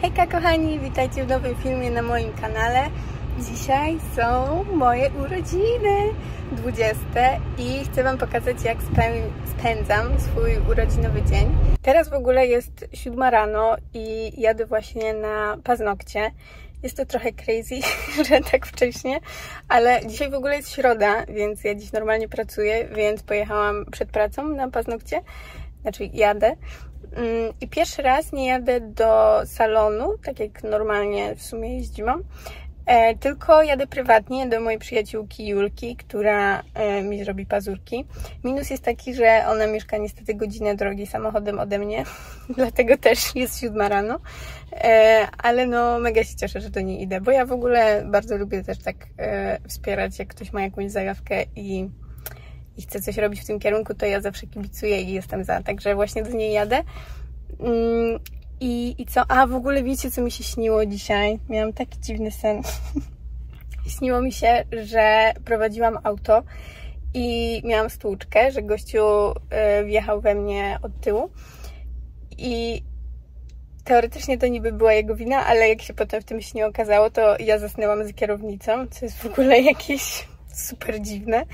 Hejka kochani, witajcie w nowym filmie na moim kanale. Dzisiaj są moje urodziny 20 i chcę Wam pokazać jak spędzam swój urodzinowy dzień. Teraz w ogóle jest 7 rano i jadę właśnie na paznokcie. Jest to trochę crazy, że tak wcześnie, ale dzisiaj w ogóle jest środa, więc ja dziś normalnie pracuję, więc pojechałam przed pracą na paznokcie, znaczy jadę I pierwszy raz nie jadę do salonu, tak jak normalnie w sumie jeździłam, e, tylko jadę prywatnie do mojej przyjaciółki Julki, która e, mi zrobi pazurki. Minus jest taki, że ona mieszka niestety godzinę drogi samochodem ode mnie, dlatego też jest siódma rano, e, ale no mega się cieszę, że do niej idę, bo ja w ogóle bardzo lubię też tak wspierać, jak ktoś ma jakąś zajawkę i i chcę coś robić w tym kierunku, to ja zawsze kibicuję i jestem za. Także właśnie do niej jadę. Mm, I, I co? A w ogóle wiecie, co mi się śniło dzisiaj? Miałam taki dziwny sen. śniło mi się, że prowadziłam auto i miałam stłuczkę, że gościu y, wjechał we mnie od tyłu. I teoretycznie to niby była jego wina, ale jak się potem w tym śnie okazało, to ja zasnęłam z kierownicą, co jest w ogóle jakieś super dziwne.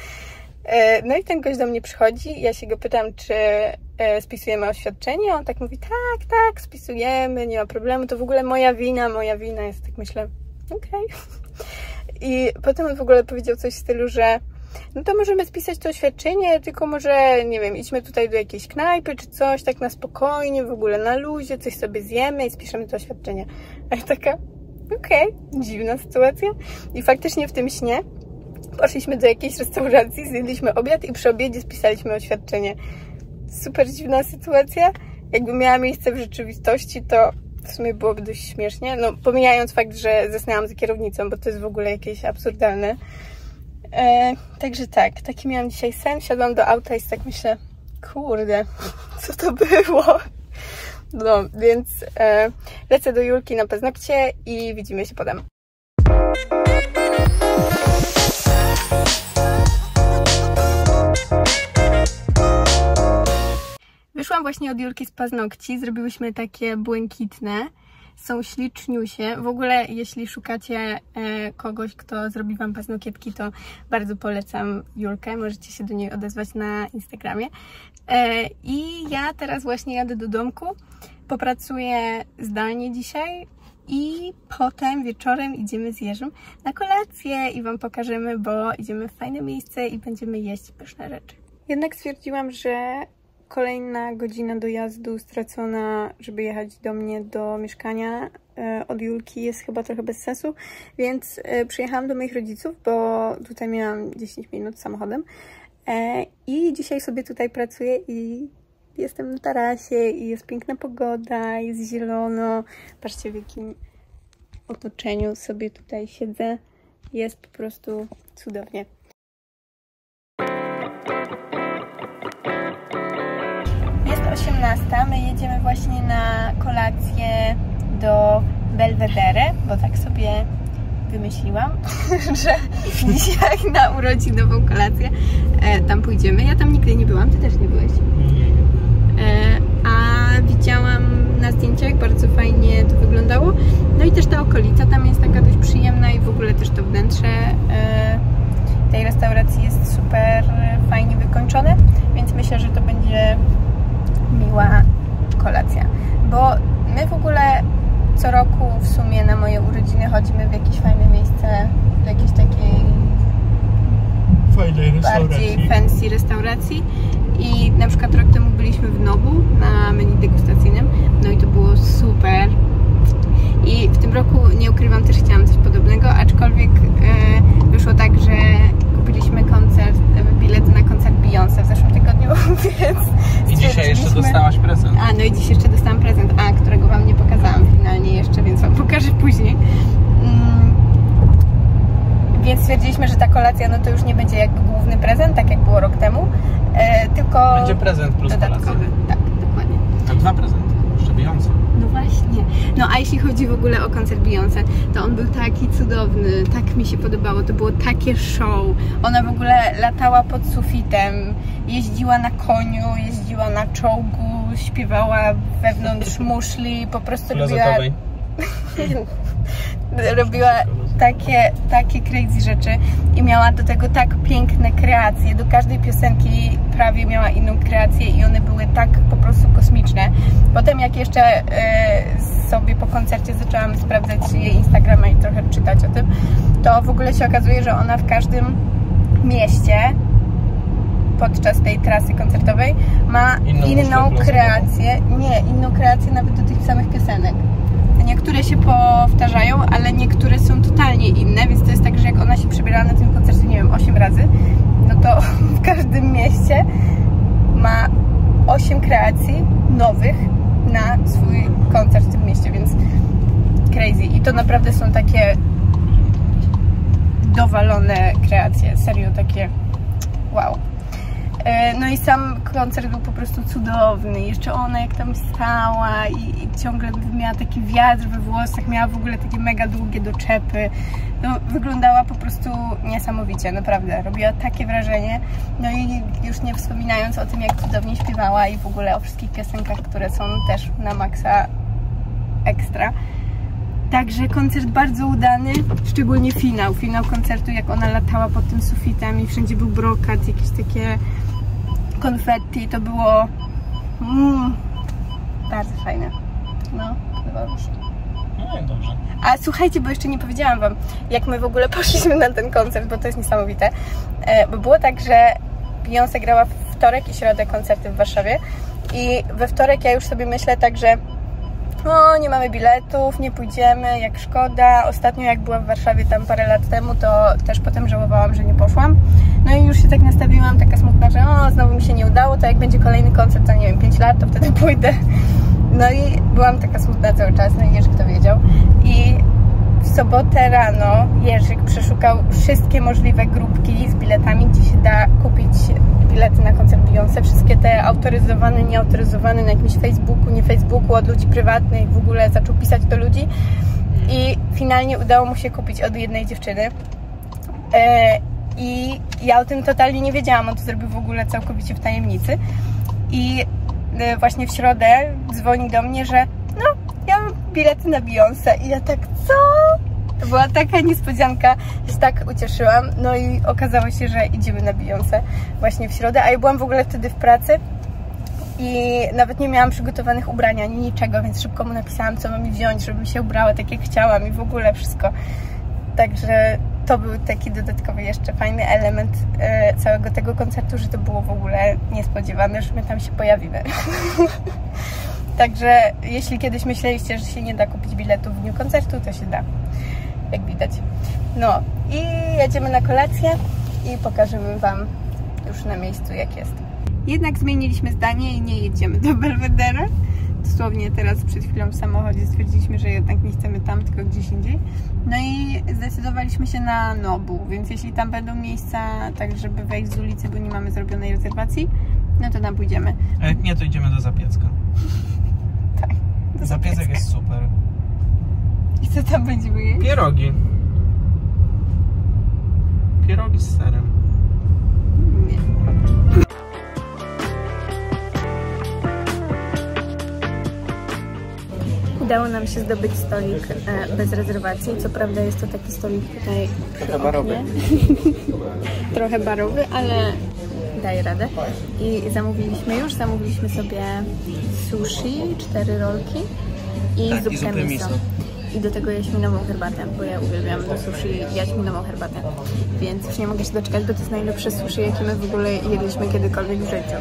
E, no i ten gość do mnie przychodzi, ja się go pytam, czy e, spisujemy oświadczenie, on tak mówi, tak, tak, spisujemy, nie ma problemu, to w ogóle moja wina, moja wina, jest tak myślę, okej. Okay. I potem on w ogóle powiedział coś w stylu, że no to możemy spisać to oświadczenie, tylko może, nie wiem, idźmy tutaj do jakiejś knajpy czy coś, tak na spokojnie, w ogóle na luzie, coś sobie zjemy i spiszemy to oświadczenie. A ja taka, okej, okay, dziwna sytuacja. I faktycznie w tym śnie Poszliśmy do jakiejś restauracji, zjedliśmy obiad i przy obiedzie spisaliśmy oświadczenie. Super dziwna sytuacja. Jakby miała miejsce w rzeczywistości, to w sumie byłoby dość śmiesznie. No, pomijając fakt, że zasnęłam za kierownicą, bo to jest w ogóle jakieś absurdalne. E, także tak, taki miałam dzisiaj sen. Siadłam do auta i tak myślę, kurde, co to było? No, więc e, lecę do Julki na paznokcie i widzimy się potem. Wyszłam właśnie od Julki z paznokci, zrobiłyśmy takie błękitne, są śliczniusie. W ogóle jeśli szukacie e, kogoś, kto zrobi Wam paznokietki, to bardzo polecam Julkę, możecie się do niej odezwać na Instagramie. E, I ja teraz właśnie jadę do domku, popracuję zdalnie dzisiaj, i potem wieczorem idziemy z Jerzym na kolację i Wam pokażemy, bo idziemy w fajne miejsce i będziemy jeść pyszne rzeczy. Jednak stwierdziłam, że kolejna godzina dojazdu stracona, żeby jechać do mnie do mieszkania e, od Julki jest chyba trochę bez sensu, więc e, przyjechałam do moich rodziców, bo tutaj miałam 10 minut samochodem e, i dzisiaj sobie tutaj pracuję i jestem na tarasie i jest piękna pogoda, jest zielono. Patrzcie w jakim otoczeniu sobie tutaj siedzę. Jest po prostu cudownie. 18, my jedziemy właśnie na kolację do Belvedere, bo tak sobie wymyśliłam, że dzisiaj na urodzinową kolację e, tam pójdziemy. Ja tam nigdy nie byłam, ty też nie byłeś. E, a widziałam na zdjęciach, bardzo fajnie to wyglądało. No i też ta okolica tam jest taka dość przyjemna i w ogóle też to wnętrze e, tej restauracji jest super fajnie wykończone, więc myślę, że to będzie miła kolacja. Bo my w ogóle co roku w sumie na moje urodziny chodzimy w jakieś fajne miejsce, do jakiejś takiej fajnej restauracji. bardziej fancy restauracji i na przykład rok temu byliśmy w Nobu na menu degustacyjnym, no i to było super. I w tym roku, nie ukrywam, też chciałam coś podobnego, aczkolwiek e, wyszło tak, że kupiliśmy koncert, bilety na koncert Beyoncé w zeszłym tygodniu, więc I dzisiaj jeszcze dostałaś prezent. A, no i dziś jeszcze dostałam prezent, a, którego Wam nie pokazałam finalnie jeszcze, więc Wam pokażę później. Mm, więc stwierdziliśmy, że ta kolacja no to już nie będzie jakby główny prezent, tak jak było rok temu, e, tylko Będzie prezent plus dodatkowy. kolacja. Tak, dokładnie. A dwa prezenty, jeszcze Beyoncé. No właśnie. No a jeśli chodzi w ogóle o koncert Beyoncé, to on był taki cudowny, tak mi się podobało, to było takie show. Ona w ogóle latała pod sufitem, jeździła na koniu, jeździła na czołgu, śpiewała wewnątrz muszli, po prostu. Klozetowej. robiła takie, takie crazy rzeczy i miała do tego tak piękne kreacje. Do każdej piosenki prawie miała inną kreację i one były tak po prostu kosmiczne. Potem jak jeszcze e, sobie po koncercie zaczęłam sprawdzać jej Instagrama i trochę czytać o tym, to w ogóle się okazuje, że ona w każdym mieście podczas tej trasy koncertowej ma Inną inną kreację, nie, inną kreację nawet do tych samych piosenek. Niektóre się powtarzają, ale niektóre są totalnie inne, więc to jest tak, że jak ona się przebierała na tym koncercie, nie wiem, 8 razy, no to w każdym mieście ma 8 kreacji nowych na swój koncert w tym mieście, więc crazy. I to naprawdę są takie dowalone kreacje, serio takie wow. E, No i sam koncert był po prostu cudowny. Jeszcze ona jak tam stała i, i ciągle miała taki wiatr we włosach, miała w ogóle takie mega długie doczepy. No, wyglądała po prostu niesamowicie, naprawdę. Robiła takie wrażenie. No i już nie wspominając o tym, jak cudownie śpiewała i w ogóle o wszystkich piosenkach, które są też na maksa ekstra. Także koncert bardzo udany, szczególnie finał. Finał koncertu, jak ona latała pod tym sufitem i wszędzie był brokat, jakieś takie konfetti, to było mm, bardzo fajne. No, podobało mi się. No i dobrze. A słuchajcie, bo jeszcze nie powiedziałam Wam, jak my w ogóle poszliśmy na ten koncert, bo to jest niesamowite. E, bo było tak, że Beyoncé grała wtorek i środę koncerty w Warszawie i we wtorek ja już sobie myślę tak, że o, nie mamy biletów, nie pójdziemy, jak szkoda. Ostatnio jak byłam w Warszawie tam parę lat temu, to też potem żałowałam, że nie poszłam. No i już się tak nastawiłam, taka smutna, że o, znowu mi się nie udało, to jak będzie kolejny koncert, to nie wiem, 5 lat, to wtedy pójdę. No i byłam taka smutna cały czas, no i Jerzyk to wiedział. I sobotę rano Jerzyk przeszukał wszystkie możliwe grupki z biletami, gdzie się da kupić bilety na koncert Beyoncé. Wszystkie te autoryzowane, nieautoryzowane na jakimś Facebooku, nie Facebooku, od ludzi prywatnych, w ogóle zaczął pisać do ludzi. I finalnie udało mu się kupić od jednej dziewczyny. E, I ja o tym totalnie nie wiedziałam, on to zrobił w ogóle całkowicie w tajemnicy. I e, właśnie w środę dzwoni do mnie, że bilety na Beyoncé. I ja tak, co? To była taka niespodzianka, się tak ucieszyłam. No i okazało się, że idziemy na Beyoncé właśnie w środę, a ja byłam w ogóle wtedy w pracy i nawet nie miałam przygotowanych ubrań ani niczego, więc szybko mu napisałam, co mam wziąć, żebym się ubrała tak jak chciałam i w ogóle wszystko. Także to był taki dodatkowy jeszcze fajny element e, całego tego koncertu, że to było w ogóle niespodziewane, że my tam się pojawimy. Także jeśli kiedyś myśleliście, że się nie da kupić biletu w dniu koncertu, to się da, jak widać. No i jedziemy na kolację i pokażemy Wam już na miejscu jak jest. Jednak zmieniliśmy zdanie i nie jedziemy do Belvedere. Dosłownie teraz przed chwilą w samochodzie stwierdziliśmy, że jednak nie chcemy tam, tylko gdzieś indziej. No i zdecydowaliśmy się na Nobu, więc jeśli tam będą miejsca tak, żeby wejść z ulicy, bo nie mamy zrobionej rezerwacji, no to tam pójdziemy. A jak nie, to idziemy do Zapiecka. Zapiecek jest super. I co tam będziemy jeść? Pierogi. Pierogi z serem. Nie. Udało nam się zdobyć stolik e, bez rezerwacji. Co prawda jest to taki stolik tutaj przy Trochę barowy. oknie. Trochę barowy, ale daje radę. I zamówiliśmy już, zamówiliśmy sobie sushi, cztery rolki i Tak, i zupkę zupę miso. I do tego jaśminową herbatę, bo ja uwielbiam do sushi jaśminową herbatę. Więc już nie mogę się doczekać, bo to jest najlepsze sushi, jakie my w ogóle jedliśmy kiedykolwiek w życiu.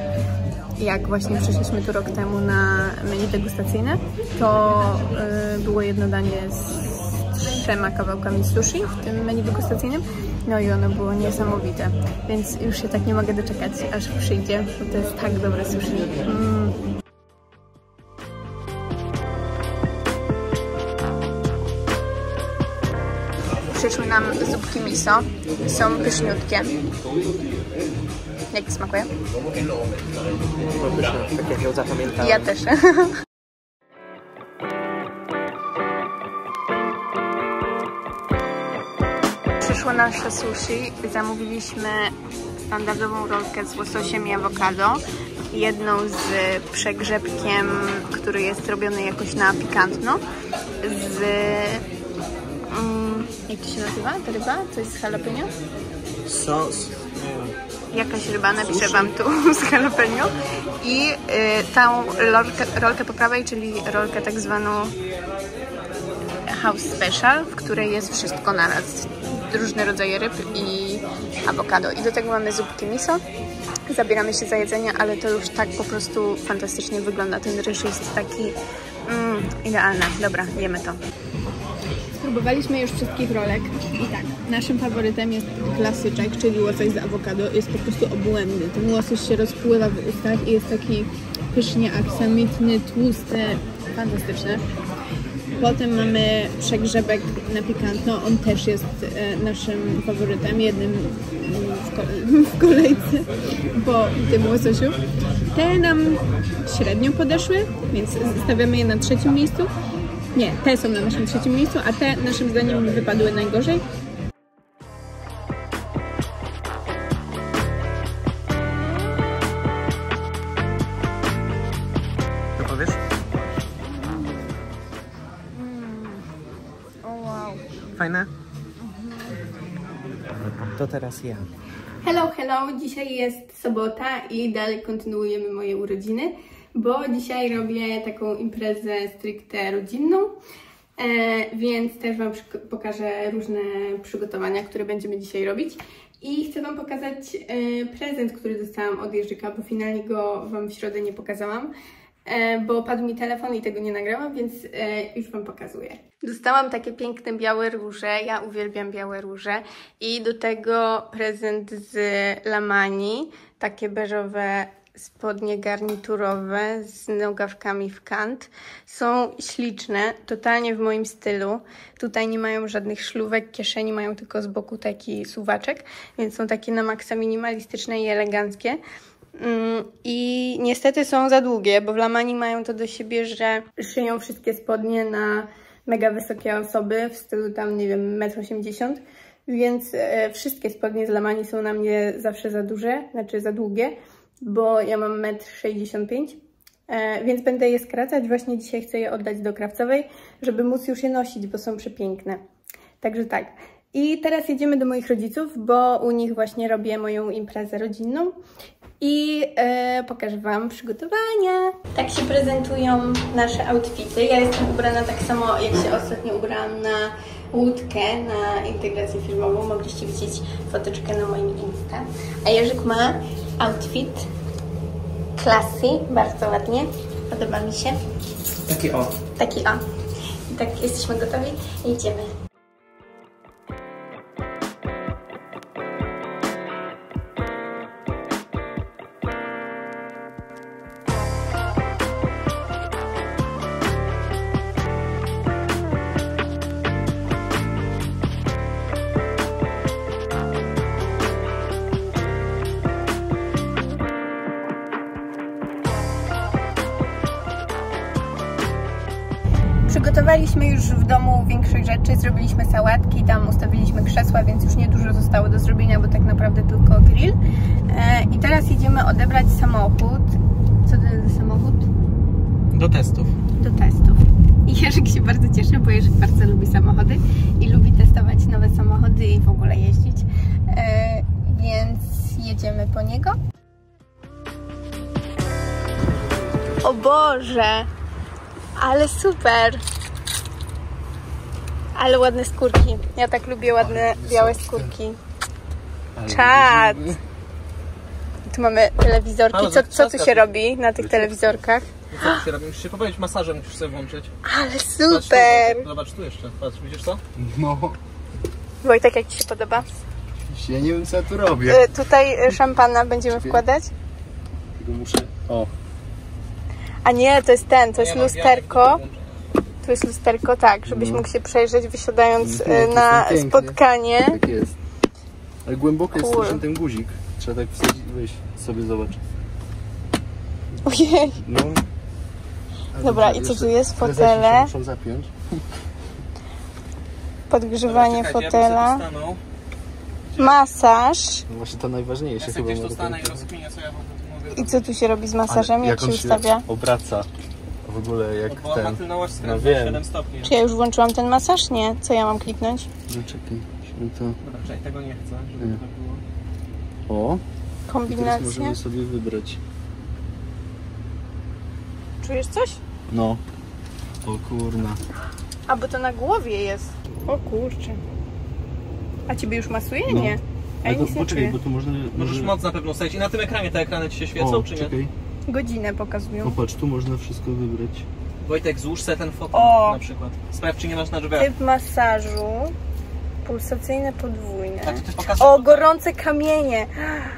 I Jak właśnie przyszliśmy tu rok temu na menu degustacyjne, to y, było jedno danie z trzema kawałkami sushi w tym menu degustacyjnym. No i ono było niesamowite, więc już się tak nie mogę doczekać, aż przyjdzie, bo to jest tak dobre sushi. Mm. Przyszły nam zupki miso. Są pyszniutkie. Jak smakuje? Tak jak ją zapamiętałem. Ja też. Nasze sushi. Zamówiliśmy standardową rolkę z łososiem i awokado. Jedną z przegrzebkiem, który jest robiony jakoś na pikantno. Z Jak to się nazywa? Ta ryba? Coś z jalapeno? Sos. Jakaś ryba, napiszę Wam tu z jalapeno. I y, tą rolkę, rolkę po prawej, czyli rolkę tak zwaną House Special, w której jest wszystko naraz. Różne rodzaje ryb i awokado. I do tego mamy zupki miso. Zabieramy się za jedzenie, ale to już tak po prostu fantastycznie wygląda. Ten ryż jest taki mm, idealny. Dobra, jemy to. Spróbowaliśmy już wszystkich rolek i tak, naszym faworytem jest klasyczek, czyli łosoś z awokado. Jest po prostu obłędny. Ten łosoś się rozpływa w ustach i jest taki pysznie aksamitny, tłusty, fantastyczny. Potem mamy przegrzebek na pikantno. On też jest e, naszym faworytem, jednym w, ko w kolejce po tym łososiu. Te nam średnio podeszły, więc stawiamy je na trzecim miejscu. Nie, te są na naszym trzecim miejscu, a te naszym zdaniem wypadły najgorzej. Teraz ja. Hello, hello! Dzisiaj jest sobota i dalej kontynuujemy moje urodziny, bo dzisiaj robię taką imprezę stricte rodzinną, e, więc też Wam pokażę różne przygotowania, które będziemy dzisiaj robić. I chcę Wam pokazać e, prezent, który dostałam od Jerzyka, bo finalnie go Wam w środę nie pokazałam, bo padł mi telefon i tego nie nagrałam, więc e, już Wam pokazuję. Dostałam takie piękne białe róże, ja uwielbiam białe róże i do tego prezent z Lamani, takie beżowe spodnie garniturowe z nogawkami w kant. Są śliczne, totalnie w moim stylu. Tutaj nie mają żadnych szlówek, kieszeni mają tylko z boku taki suwaczek, więc są takie na maksa minimalistyczne i eleganckie. Mm, I niestety są za długie, bo w Lamani mają to do siebie, że szyją wszystkie spodnie na mega wysokie osoby w stylu tam, nie wiem, 1,80 m. Więc e, wszystkie spodnie z Lamani są na mnie zawsze za duże, znaczy za długie, bo ja mam 1,65 m. E, więc będę je skracać. Właśnie dzisiaj chcę je oddać do krawcowej, żeby móc już je nosić, bo są przepiękne. Także tak. I teraz jedziemy do moich rodziców, bo u nich właśnie robię moją imprezę rodzinną i e, pokażę Wam przygotowania. Tak się prezentują nasze outfity. Ja jestem ubrana tak samo, jak się ostatnio ubrałam na łódkę, na integrację filmową. Mogliście widzieć foteczkę na moim Insta. A Jerzyk ma outfit classy, bardzo ładnie. Podoba mi się. Taki o. Taki o. I tak jesteśmy gotowi. Jedziemy. Przygotowaliśmy już w domu większość rzeczy, zrobiliśmy sałatki, tam ustawiliśmy krzesła, więc już niedużo zostało do zrobienia, bo tak naprawdę tylko grill. E, I teraz jedziemy odebrać samochód. Co to jest za samochód? Do testów. Do testów. I Jerzyk się bardzo cieszy, bo Jerzyk bardzo lubi samochody i lubi testować nowe samochody i w ogóle jeździć. E, więc jedziemy po niego. O Boże! Ale super! Ale ładne skórki. Ja tak lubię ładne białe skórki. Czad! Tu mamy telewizorki. Co, co tu się robi na tych telewizorkach? Co ty robisz? Musisz się pobawić masażem, musisz sobie włączyć. Ale super! tu, Zobacz tu jeszcze. Patrz, widzisz to? No, Wojtek, jak Ci się podoba? ja nie wiem co ja tu robię. Y, tutaj y, szampana będziemy wkładać. Tylko muszę... O, A nie, to jest ten, to jest mam lusterko. Tu jest lusterko, tak, żebyś No. mógł się przejrzeć wysiadając No, to jest na pięknie. spotkanie. tak jest. Ale głęboko jest Cool. strasznie ten guzik. Trzeba tak wsadzić, weź sobie zobacz. Ojej. No. Ale Dobra, i co jeszcze tu jest? prezesie Fotele, się muszą zapiąć. podgrzewanie Dobra, czekajcie, Ja fotela, bym sobie stanął. masaż. No właśnie to najważniejsze Ja sobie chyba. gdzieś tu może stanę i ten- rozkminię, co ja mówię. I co tu się robi z masażem? Ale Jak się ustawia? obraca w ogóle jak ma ten... tylnować No wiem. 7 stopni. Czy ja już włączyłam ten masaż? Nie. Co ja mam kliknąć? No czekaj, święto. Dobra, czekaj, tego nie chcę, żeby Nie. to było. O, teraz Kombinacja. możemy sobie wybrać. Czujesz coś? No. O kurna. A bo to na głowie jest. O kurczę. A ciebie już masuje? No. Nie. A to, poczekaj, bo tu można... Możesz może- moc na pewno ustawić. I na tym ekranie te ekrany ci się świecą, o, czy nie? czekaj. Godzinę pokazują. O, patrz, tu można wszystko wybrać. Wojtek, złóż sobie ten fotel O! na przykład. Sprawdź, czy nie masz na drzwiach. Typ masażu. Pulsacyjne podwójne. A O, gorące kamienie.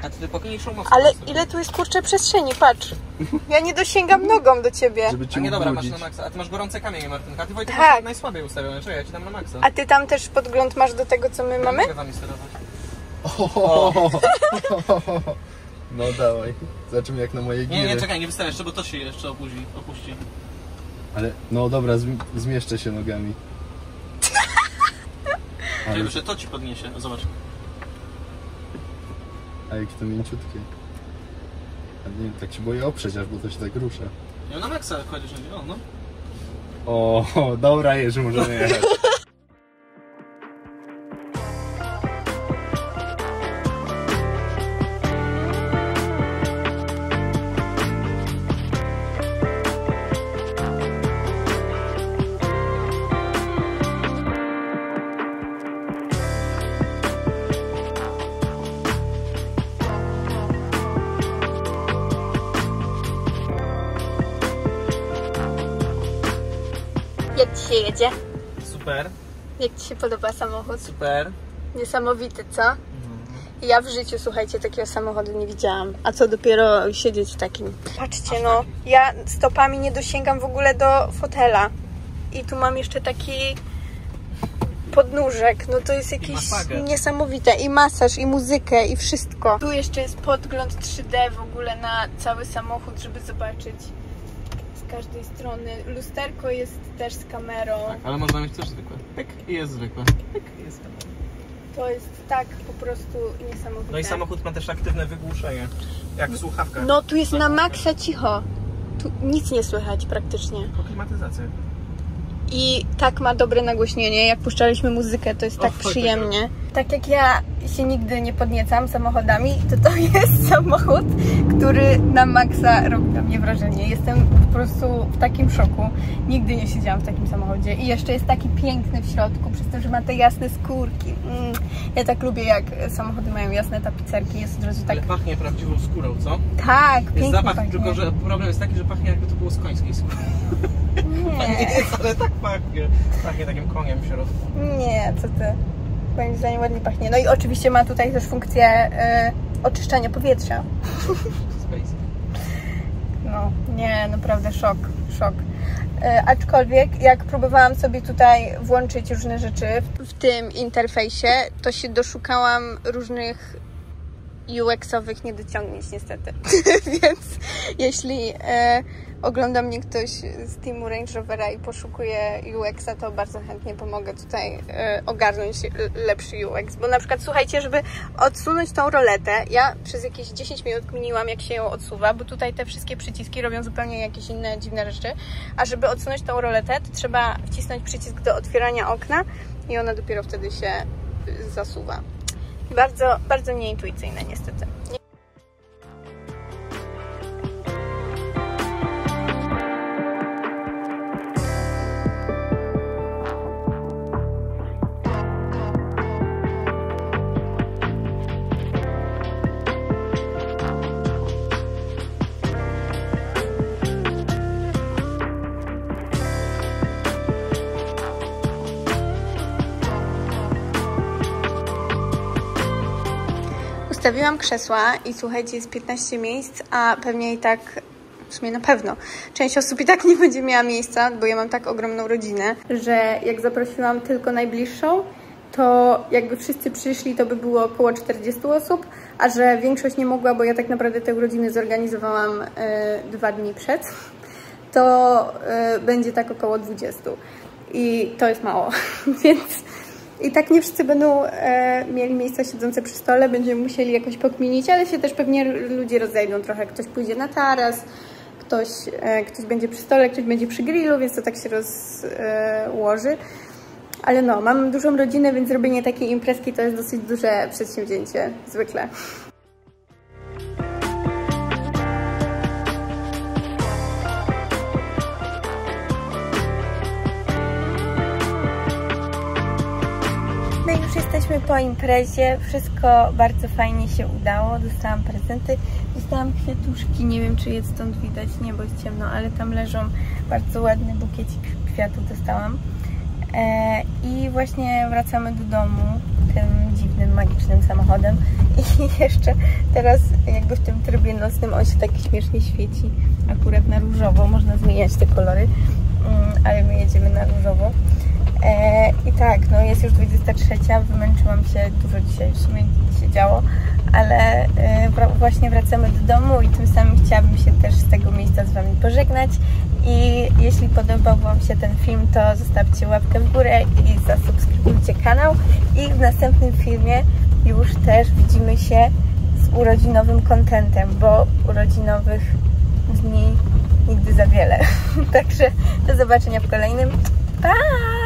A ty, moc. Ale sobie. ile tu jest kurczę przestrzeni, patrz. Ja nie dosięgam nogą do ciebie. Żeby A cię nie, dobra, masz na maksa. A ty masz gorące kamienie, Martynka. A ty Wojtek Tak. masz najsłabiej ustawione. Czekaj, ja ci dam na maksa. A ty tam też podgląd masz do tego, co my mamy? Mogę sterować. No dawaj. Zobaczymy jak na moje giry. Nie, nie, czekaj, nie wystawiaj jeszcze, bo to się jeszcze opuści. opuści. Ale, no dobra, zmi- zmieszczę się nogami. Czekaj, Ale, że to ci podniesie. Zobacz. a jakie to mięciutkie. A nie, tak się boję oprzeć aż, bo to się tak rusza. Ja na maksa kładziesz o, no. O, dobra, Jerzy, możemy jechać. Super, Jak ci się podoba samochód? super. Niesamowity, co? Ja w życiu, słuchajcie, takiego samochodu nie widziałam. A co dopiero siedzieć w takim. Patrzcie, no, ja stopami nie dosięgam w ogóle do fotela. I tu mam jeszcze taki podnóżek. No to jest jakieś masagę. niesamowite. I masaż, i muzykę, i wszystko. Tu jeszcze jest podgląd 3D w ogóle na cały samochód, żeby zobaczyć każdej strony. Lusterko jest też z kamerą. Tak, ale można mieć też zwykłe. Pyk i jest zwykłe. Pyk i jest. To jest tak po prostu niesamowite. No i samochód ma też aktywne wygłuszenie. Jak w słuchawkach. No tu jest na maksa cicho. Tu nic nie słychać praktycznie. Po klimatyzacji. I tak ma dobre nagłośnienie. Jak puszczaliśmy muzykę, to jest tak przyjemnie. Tak jak ja się nigdy nie podniecam samochodami, to to jest samochód, który na maksa robi na mnie wrażenie. Jestem po prostu w takim szoku. Nigdy nie siedziałam w takim samochodzie. I jeszcze jest taki piękny w środku, przez to, że ma te jasne skórki. Mm. Ja tak lubię, jak samochody mają jasne tapicerki. Jest od razu tak... Ale pachnie prawdziwą skórą, co? Tak, Jest pięknie zapach, pachnie. tylko że problem jest taki, że pachnie jakby to było z końskiej skóry. Nie Nie. ale tak pachnie. Pachnie takim koniem w środku. Nie, co ty. Moim zdaniem ładnie pachnie. No i oczywiście ma tutaj też funkcję y, oczyszczania powietrza. No, nie, naprawdę szok, szok. Y, aczkolwiek jak próbowałam sobie tutaj włączyć różne rzeczy w tym interfejsie, to się doszukałam różnych UX-owych niedociągnięć niestety. Więc jeśli e, ogląda mnie ktoś z teamu Range Rovera i poszukuje UX-a, to bardzo chętnie pomogę tutaj e, ogarnąć lepszy UX. Bo na przykład słuchajcie, żeby odsunąć tą roletę, ja przez jakieś 10 minut kminiłam, jak się ją odsuwa, bo tutaj te wszystkie przyciski robią zupełnie jakieś inne dziwne rzeczy. A żeby odsunąć tą roletę, to trzeba wcisnąć przycisk do otwierania okna i ona dopiero wtedy się zasuwa. Bardzo, bardzo nieintuicyjne niestety. Ustawiłam krzesła i słuchajcie, jest 15 miejsc, a pewnie i tak, w sumie na pewno, część osób i tak nie będzie miała miejsca, bo ja mam tak ogromną rodzinę, że jak zaprosiłam tylko najbliższą, to jakby wszyscy przyszli, to by było około 40 osób, a że większość nie mogła, bo ja tak naprawdę te urodziny zorganizowałam e, dwa dni przed, to e, będzie tak około 20. I to jest mało, więc i tak nie wszyscy będą e, mieli miejsca siedzące przy stole, będziemy musieli jakoś pokminić, ale się też pewnie ludzie rozejdą trochę. Ktoś pójdzie na taras, ktoś, e, ktoś będzie przy stole, ktoś będzie przy grillu, więc to tak się rozłoży. Ale no, mam dużą rodzinę, więc zrobienie takiej imprezki to jest dosyć duże przedsięwzięcie, zwykle. Jesteśmy po imprezie, wszystko bardzo fajnie się udało, dostałam prezenty, dostałam kwiatuszki, nie wiem czy je stąd widać, nie, bo jest ciemno, ale tam leżą bardzo ładny bukiecik kwiatów dostałam. E, I właśnie wracamy do domu tym dziwnym, magicznym samochodem i jeszcze teraz jakby w tym trybie nocnym on się tak śmiesznie świeci, akurat na różowo, można zmieniać te kolory, mm, ale my jedziemy na różowo. E, I tak, no jest już 23, wymęczyłam się, dużo dzisiaj w sumie się działo, ale e, właśnie wracamy do domu i tym samym chciałabym się też z tego miejsca z Wami pożegnać i jeśli podobał Wam się ten film, to zostawcie łapkę w górę i zasubskrybujcie kanał i w następnym filmie już też widzimy się z urodzinowym kontentem, bo urodzinowych dni nigdy za wiele. Także do zobaczenia w kolejnym. Pa!